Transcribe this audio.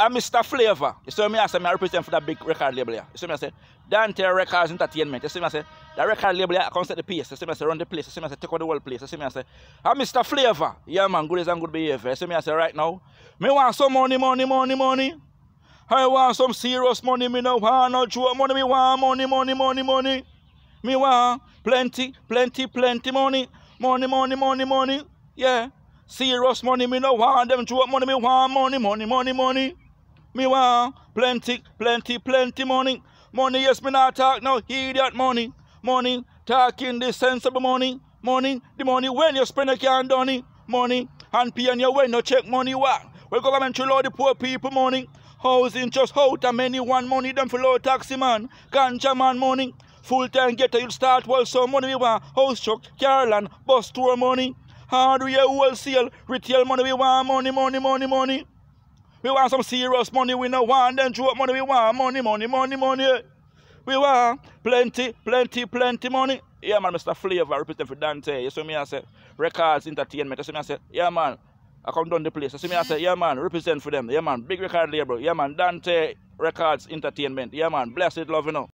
I'm Mr. Flava. You see me I say I represent for that big record label here. You see me I say Dont'e Records Entertainment. You see me I say that record label here I come set the pace. You see me I say run the place. You see me I say take out the whole place. You see me I say I'm Mr. Flava. Yeah man, good as and good behavior. You see me I say right now. Me want some money, money, money, money. I want some serious money. Me no want no joke money. Me want money, money, money, money. Me want plenty, plenty, plenty money. Money, money, money, money. Yeah. Serious money, me no want them joke money. Me want money, money, money, money. Me want plenty, plenty, plenty money. Money, yes, me not talk no idiot money. Money, talking the sensible money. Money, the money when you spend it can't done it. Money, and pay on your when no check money what? Well, government should load the poor people money. Housing just out and many one money them for low taxi man. Ganja man money. Full time getter you start well some money we want. House truck, car land, bus tour money. Hardware wholesale, retail money we want money, money, money, money. We want some serious money, we no want them joke money, we want money, money, money, money. We want plenty, plenty, plenty money. Yeah, man, Mr. Flava, represent for Dont'e. You see me, I said, Records Entertainment. You see me, I said, yeah, man, I come down the place. You see me, I said, yeah, man, represent for them. Yeah, man, big record label. Yeah, man, Dont'e Records Entertainment. Yeah, man, blessed love, you know.